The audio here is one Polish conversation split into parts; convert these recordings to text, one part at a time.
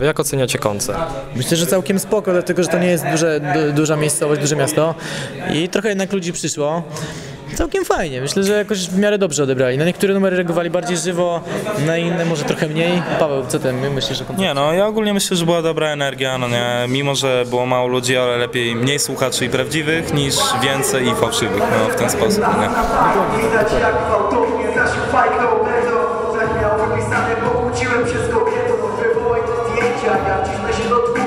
Wy jak oceniacie koncert? Myślę, że całkiem spoko, dlatego że to nie jest duże, du, duża miejscowość, duże miasto i trochę jednak ludzi przyszło. Całkiem fajnie, myślę, że jakoś w miarę dobrze odebrali. Na niektóre numery reagowali bardziej żywo, na inne może trochę mniej. Paweł, co ty myślisz, że koncert? Nie no, ja ogólnie myślę, że była dobra energia, no nie, mimo że było mało ludzi, ale lepiej mniej słuchaczy i prawdziwych niż więcej i fałszywych, no w ten sposób, no nie. Widać jak te zdjęcia, ja wcisnę się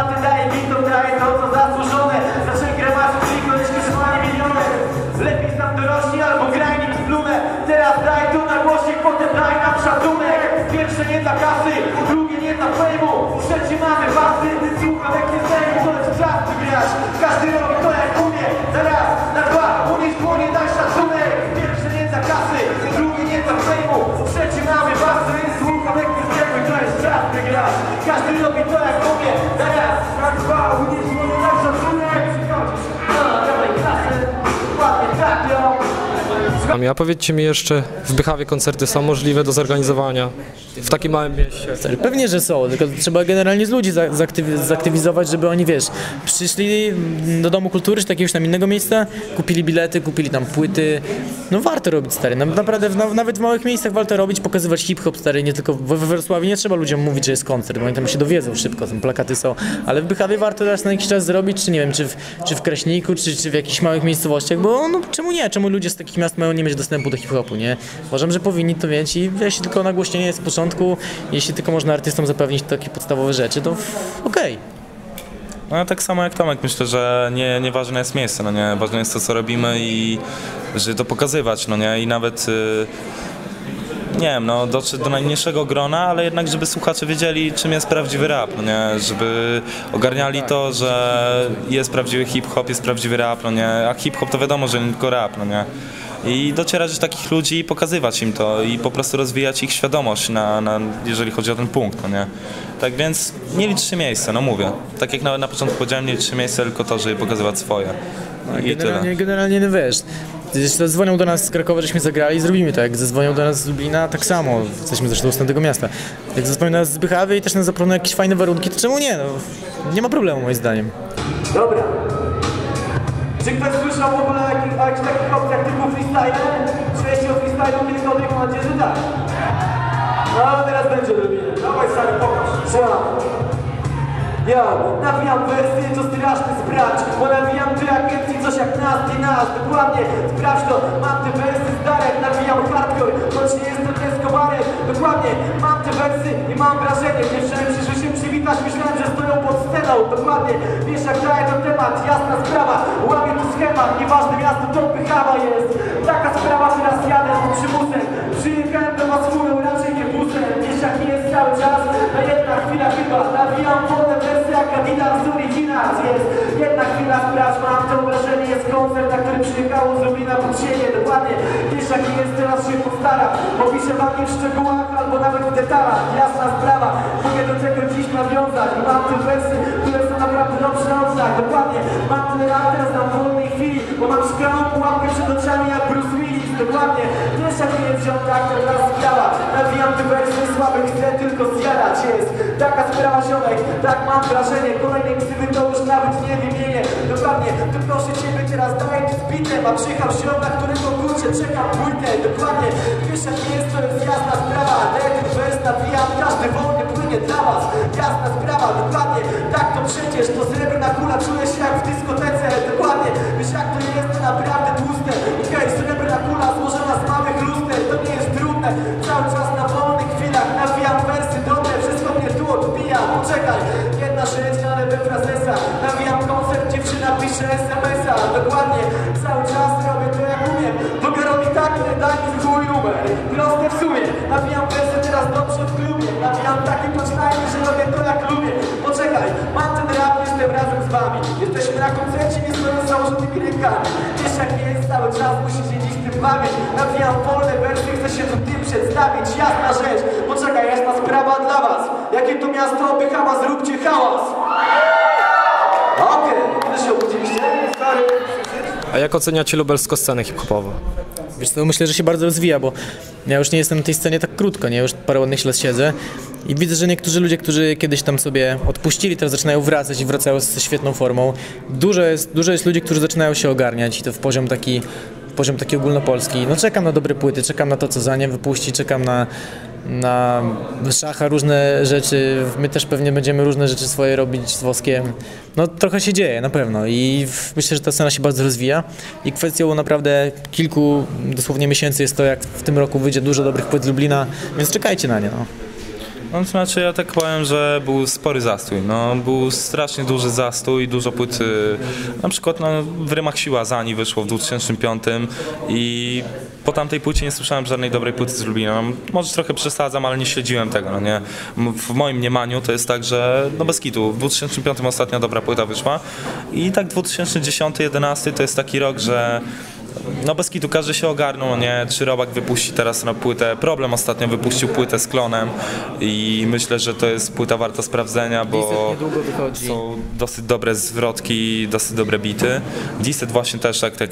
Tematy, daje to, daje to, co zasłużone. Zaczęli gremarzy, tylko niż wyszłanie milionem Lepiej sam dorośli albo graj nim z plumę. Teraz daj to na głośnik, potem daj nam szacunek. Pierwsze nie dla kasy, drugie nie dla fejmu. Trzecie mamy basy, ty słucham jak nie zajmą To jest czas, ty grasz, każdy robi to jak umie. Na raz, na dwa, unieś dłonie, daj szacunek. Pierwsze nie dla kasy, drugie nie dla fejmu. Trzecie mamy basy, grasz, każdy robi to jak umie. Na A powiedzcie mi jeszcze, w Bychawie koncerty są możliwe do zorganizowania w takim małym mieście? Pewnie, że są, tylko trzeba generalnie z ludzi zaktywizować, żeby oni, wiesz, przyszli do Domu Kultury czy jakiegoś tam innego miejsca, kupili bilety, kupili tam płyty. No warto robić, stary. Na- Naprawdę, na- nawet w małych miejscach warto robić, pokazywać hip-hop, stary, nie tylko we Wrocławiu nie trzeba ludziom mówić, że jest koncert, bo oni tam się dowiedzą szybko, tam plakaty są, ale w Bychawie warto raz na jakiś czas zrobić, czy nie wiem, czy w, czy w Kraśniku, czy, czy w jakichś małych miejscowościach, bo no czemu nie? Czemu ludzie z takich miast mają nie mieć dostępu do hip-hopu, nie? Uważam, że powinni to mieć i jeśli tylko nagłośnienie jest w początku, jeśli tylko można artystom zapewnić takie podstawowe rzeczy, to okej. No ja tak samo jak Tomek, myślę, że nie, nieważne jest miejsce, no nie, ważne jest to, co robimy i żeby to pokazywać, no nie, i nawet y, nie wiem, no dotrzeć do najmniejszego grona, ale jednak, żeby słuchacze wiedzieli, czym jest prawdziwy rap, no nie, żeby ogarniali to, że jest prawdziwy hip-hop, jest prawdziwy rap, no nie, a hip-hop to wiadomo, że nie tylko rap, no nie. I docierać do takich ludzi i pokazywać im to i po prostu rozwijać ich świadomość, na, na, jeżeli chodzi o ten punkt, no nie. Tak więc nie liczy się miejsce, no mówię. Tak jak nawet na początku powiedziałem, nie liczy się miejsce, tylko to, żeby pokazywać swoje. I tyle. Generalnie, generalnie no wiesz, jeśli zadzwonią do nas z Krakowa, żeśmy zagrali, zrobimy to. Jak zadzwonią do nas z Lublina, tak samo. Jesteśmy zresztą z tego miasta. Jak zadzwonią do nas z Bychawy i też nam zaproponują jakieś fajne warunki, to czemu nie? No, nie ma problemu moim zdaniem. Dobra. Czy ktoś słyszał w ogóle o jakich- o jakichś takich opcjach freestyle? Słyszeliście o freestylu kiedykolwiek? Mam nadzieję, że tak. No, teraz będzie robienie. Dawaj stary, pokaż. Siema. Ja nawijam wersy, to straszny sprawdź Bo nawijam to jak MC, coś jak nas, nie nas Dokładnie, sprawdź to. Mam te wersy z darek, nawijam hardcore Choć nie jestem Escobarem Dokładnie, mam te wersy i mam wrażenie. Nie chciałem przyszły się przywitać, myślałem, że stoją pod sceną. Dokładnie, wiesz jak daje ten temat, jasna sprawa. Łamię tu schemat, nieważne miasto to Pychawa jest. Taka sprawa, teraz jadę z przymusem Przyjechałem do was furą, raczej nie busem Wiesz jak jest cały czas, a jedna chwila chyba. Nawijam wersy jak Adidas z Originals jest. Jedna chwila sprawdź, mam to wrażenie Jest koncert, na który przyjechało z Lublina pod siebie Dokładnie, wiesz jaki jest, teraz się postaram Opiszę wam nie w szczegółach, albo nawet w detalach. Jasna sprawa, mogę do tego dziś nawiązać. I mam te wersy, które są naprawdę dobrze oddać Dokładnie, mam tyle lat teraz na wolnej chwili Bo mam szklaną pułapkę przed oczami jak Bruce Willis. Dokładnie, wiesz jaki jest ziom, tak teraz te wersy słabe, chcę tylko zjadać Jest. Taka sprawa ziomek, tak mam wrażenie. Kolejnej ksywy to już nawet nie wymienię. Dokładnie, to proszę ciebie teraz daj mi zbitem A przyjechał ziom, na którego kurczę czekam płytę Dokładnie, wiesz jaki jest, to jest jasna sprawa. Daj ten wers, każdy wolny płynie dla was. Jasna sprawa, dokładnie, tak to przecież. To srebrna kula, czuję się jak w dyskotece. Dokładnie, wiesz jak to jest, to naprawdę Dokładnie, cały czas robię to jak umiem. Mogę robić tak, nie daj mi chuj numer. Proste w sumie, nawijam wersy teraz dobrze w klubie. Nawijam taki poczynajmy, że robię to jak lubię. Poczekaj, mam ten rap, jestem razem z wami. Jesteśmy na koncercie, nie stoję z założonymi rękami Wiesz jak jest, cały czas musi się dziś tym bawić Nawijam wolne wersy, chcę się tu tym przedstawić. Jasna rzecz, poczekaj, jasna sprawa dla was. Jakie to miasto Bychała, zróbcie hałas Okej, okay. się obudziliście? Stary, A jak oceniacie lubelską scenę hip-hopową? Wiesz co, myślę, że się bardzo rozwija, bo ja już nie jestem na tej scenie tak krótko, nie? Już parę ładnych lat siedzę i widzę, że niektórzy ludzie, którzy kiedyś tam sobie odpuścili, teraz zaczynają wracać i wracają ze świetną formą. Dużo jest, dużo jest ludzi, którzy zaczynają się ogarniać i to w poziom taki, poziom taki ogólnopolski. No czekam na dobre płyty, czekam na to, co za nie wypuści, czekam na, na szacha różne rzeczy. My też pewnie będziemy różne rzeczy swoje robić z Woskiem. No trochę się dzieje, na pewno i myślę, że ta scena się bardzo rozwija i kwestią naprawdę kilku dosłownie miesięcy jest to, jak w tym roku wyjdzie dużo dobrych płyt Lublina, więc czekajcie na nie. No. No to znaczy ja tak powiem, że był spory zastój. No, był strasznie duży zastój, dużo płyt. Na przykład no, w Rymach Siła Zani wyszło w 2005 i po tamtej płycie nie słyszałem żadnej dobrej płyty z Lublina. No, Może trochę przesadzam, ale nie śledziłem tego. No, nie? W moim mniemaniu to jest tak, że no bez kitu. W 2005 ostatnia dobra płyta wyszła i tak 2010-2011 to jest taki rok, że no bez kitu każdy się ogarnął, no nie? Czy Robak wypuści teraz na płytę? Problem ostatnio wypuścił płytę z klonem i myślę, że to jest płyta warta sprawdzenia, bo są dosyć dobre zwrotki, dosyć dobre bity. Disset właśnie też, tak jak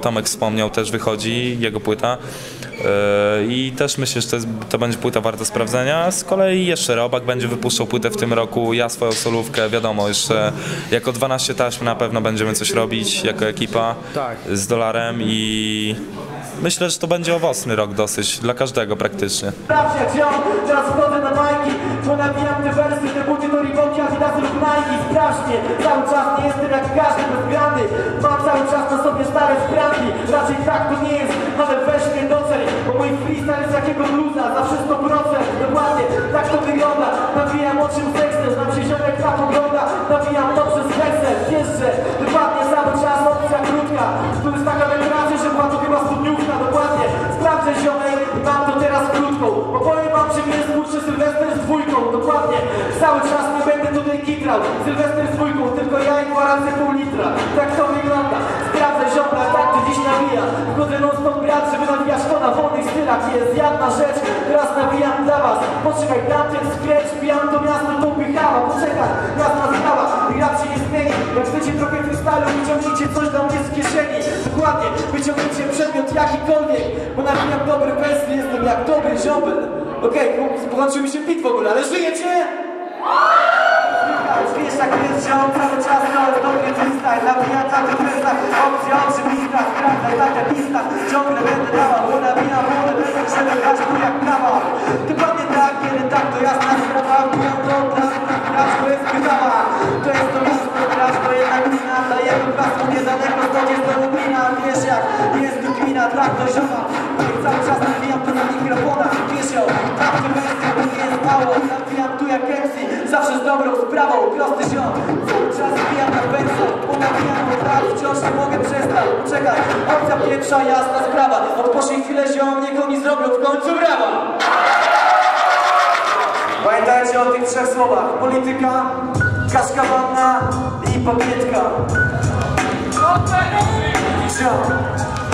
Tomek wspomniał, też wychodzi, jego płyta. Yy, I też myślę, że to, jest, to będzie płyta warta sprawdzenia. Z kolei jeszcze Robak będzie wypuszczał płytę w tym roku, ja swoją solówkę, wiadomo, jeszcze jako 12 taśm na pewno będziemy coś robić jako ekipa Tak. z dolarem i myślę, że to będzie owocny rok dosyć, dla każdego praktycznie. Sprawdź jak ziom, teraz wchodzę na nabijam cały czas nie jestem jak każdy Mam cały czas na sobie stare Raczej tak to nie jest, weź mnie Bo mój jest jakiego bluza, za wszystko procent Dokładnie, tak to wygląda. Nawijam o czym seksem, znam się ziomek sprawdzę ziomek mam to teraz krótką Bo powiem wam, że mnie skurczy Sylwester z dwójką Dokładnie, cały czas nie będę tutaj kitrał. Sylwester z dwójką, tylko ja i gwarancję pół litra. Tak to wygląda, sprawdzę ziomka, tak to dziś nawija Wchodzę non stop brat, żeby nawijać to na wolnych stylach. Jest jedna rzecz, teraz nawijam dla was. Poczekaj, dam ten scratch, pijam to miasto, to pychała. Poczekaj, jasna sprawa, rap się nie zmieni. Jak chcecie trochę freestylu, wyciągnijcie coś dla mnie z kieszeni. Dokładnie, wyciągnijcie przedmiot jakikolwiek Bo nawijam dobry wersy, jestem jak dobry ziobel Okej, okay, połączył mi się bit w ogóle, ale żyjecie? Wiesz jak jest ziom, cały czas to jest dobry freestyle Nabijam cały frezach, opcja oczywista Sprawdzaj tak jak lista, ciągle będę dawał Bo nabijam będę żeby grać tu jak prawa. Dokładnie tak, kiedy tak, to jasna sprawa zioma Tutaj cały czas nawijam to na mikrofonach. Wiesz ją, tamte wersje to nie jest mało. Nawijam tu jak MC, zawsze z dobrą sprawą. Prosty ziom, cały czas wbijam na wersję. Bo nawijam od wciąż nie mogę przestać. Poczekaj, opcja pierwsza, jasna sprawa. Odpocznij chwilę ziom, niech oni zrobią w końcu brawa Pamiętajcie o tych trzech słowach. Polityka, kaszka wanna i pakietka Ziom.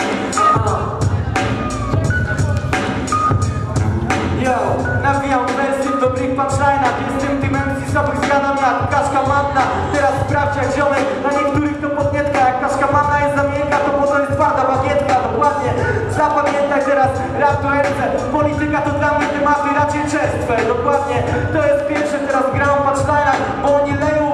Yo, nawijam wersy dobrych punchline'ach Jestem tym MC, sobie zgadam jak kaszka manna. Teraz sprawdź jak ziomek, na niektórych to podnietka. Jak kaszka manna jest za miękka, to po to jest twarda bagietka Dokładnie, zapamiętaj teraz rap to RC Polityka to dla mnie tematy raczej czerstwe. Dokładnie, to jest pierwsze, teraz gram w punchline'ach Bo oni leją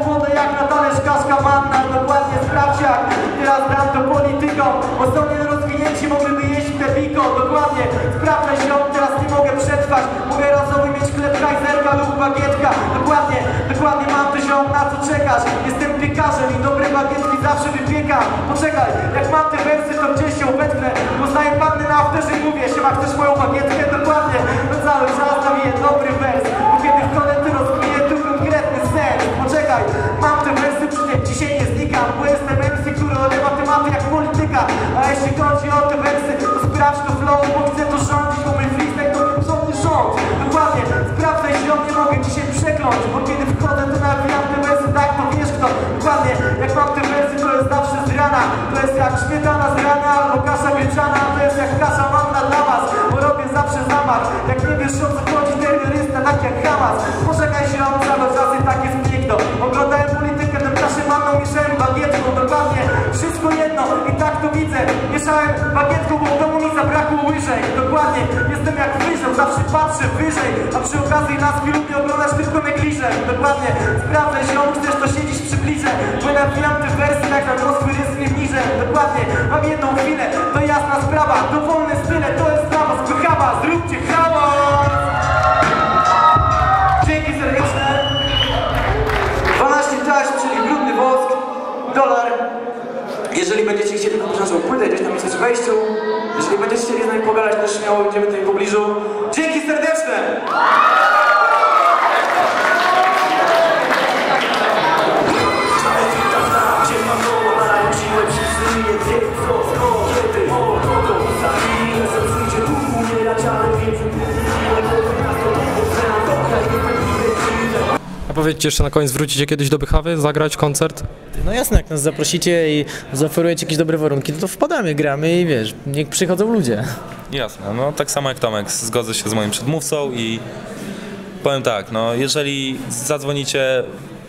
jak na talerz kaszka manna Dokładnie, sprawdź jak teraz dam to polityką. Bo są nierozwinięci, mogliby jeść te biko Dokładnie, sprawdzaj się, teraz nie mogę przetrwać. Mogę razowy mieć chleb kajzerka lub bagietka. Dokładnie, dokładnie mam to ziom, na co czekasz Jestem piekarzem i dobre bagietki zawsze wypiekam Poczekaj, jak mam te wersy to gdzieś się obetnę. Poznaję panny na afterze i mówię Siema, chcesz moją bagietkę? Dokładnie, no cały czas dzisiaj nie znikam Bo jestem MC, który olewa tematy jak polityka. A jeśli chodzi o te wersy, to sprawdź to flow Bo chcę to rządzić, bo mój freestyle to rządny rząd. Dokładnie, sprawdzaj się, nie mogę dzisiaj przekląć Bo kiedy wchodzę to nawijam te wersy, tak to wiesz kto. Dokładnie, jak mam te wersy to jest zawsze z rana. To jest jak śmietana z rana albo kasza wieczana To jest jak kasza manna dla was, bo robię zawsze zamach. Jak nie wiesz o co chodzi terrorysta, tak jak Hamas. Poczekaj się, on cały czas i tak jest piękno Oglądałem politykę, manną mieszałem bagietką Dokładnie, wszystko jedno. I tak to widzę. Mieszałem bagietką, bo w domu mi zabrakło łyżek. Dokładnie, jestem jak wyżeł, zawsze patrzę wyżej. A przy okazji laski lubię oglądać tylko negliże Dokładnie, sprawdzaj się, chcesz to siedzieć przy bliże Bo nawijam te wersy jak na rosły rysny niżej Dokładnie, mam jedną chwilę, to jasna sprawa. Dowolne style, to jest prawo, spychała, zróbcie hałas! Dzięki serdeczne 12 taś, czyli będziecie chcieli kupić naszą płytę, gdzieś tam jesteś w wejściu. Jeżeli będziecie chcieli z nami pogadać, też śmiało będziemy tutaj w pobliżu. Dzięki serdeczne! A powiedzcie jeszcze na koniec, wrócicie kiedyś do Bychawy, zagrać koncert? No jasne, jak nas zaprosicie i zaoferujecie jakieś dobre warunki, to, to wpadamy, gramy i wiesz, niech przychodzą ludzie. Jasne, no tak samo jak Tomek, zgodzę się z moim przedmówcą i powiem tak, no jeżeli zadzwonicie,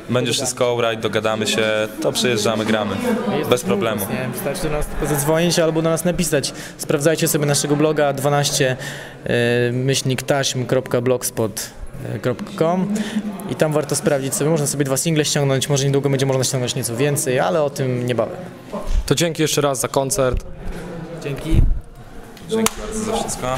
będzie wszystko alright, dogadamy się, to przyjeżdżamy, gramy, bez problemu. Nie, wystarczy do nas tylko zadzwonić albo do nas napisać. Sprawdzajcie sobie naszego bloga 12 y, myślnik taśm.blogspot.com i tam warto sprawdzić sobie, można sobie dwa single ściągnąć, może niedługo będzie można ściągnąć nieco więcej, ale o tym niebawem. To dzięki jeszcze raz za koncert. Dzięki. Dzięki bardzo za wszystko.